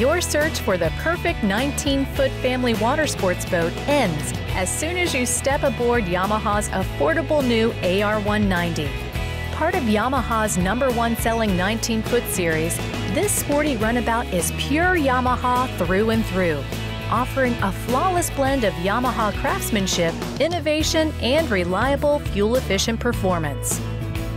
Your search for the perfect 19 foot family water sports boat ends as soon as you step aboard Yamaha's affordable new AR 190. Part of Yamaha's number one selling 19 foot series, this sporty runabout is pure Yamaha through and through, offering a flawless blend of Yamaha craftsmanship, innovation, and reliable fuel efficient performance.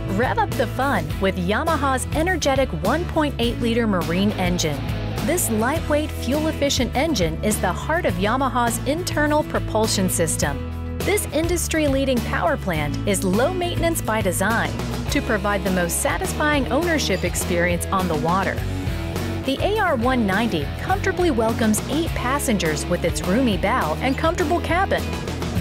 Rev up the fun with Yamaha's energetic 1.8 liter marine engine. This lightweight, fuel efficient engine is the heart of Yamaha's internal propulsion system. This industry leading power plant is low maintenance by design to provide the most satisfying ownership experience on the water. The AR190 comfortably welcomes eight passengers with its roomy bow and comfortable cabin.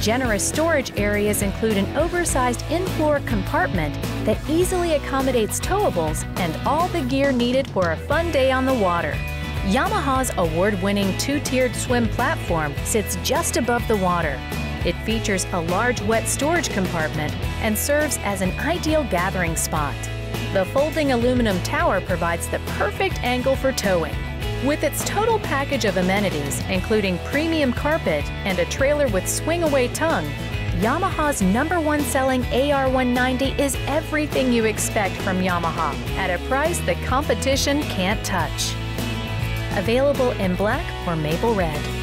Generous storage areas include an oversized in-floor compartment that easily accommodates towables and all the gear needed for a fun day on the water. Yamaha's award-winning two-tiered swim platform sits just above the water. It features a large wet storage compartment and serves as an ideal gathering spot. The folding aluminum tower provides the perfect angle for towing. With its total package of amenities, including premium carpet and a trailer with swing-away tongue, Yamaha's number one selling AR190 is everything you expect from Yamaha at a price the competition can't touch. Available in black or maple red.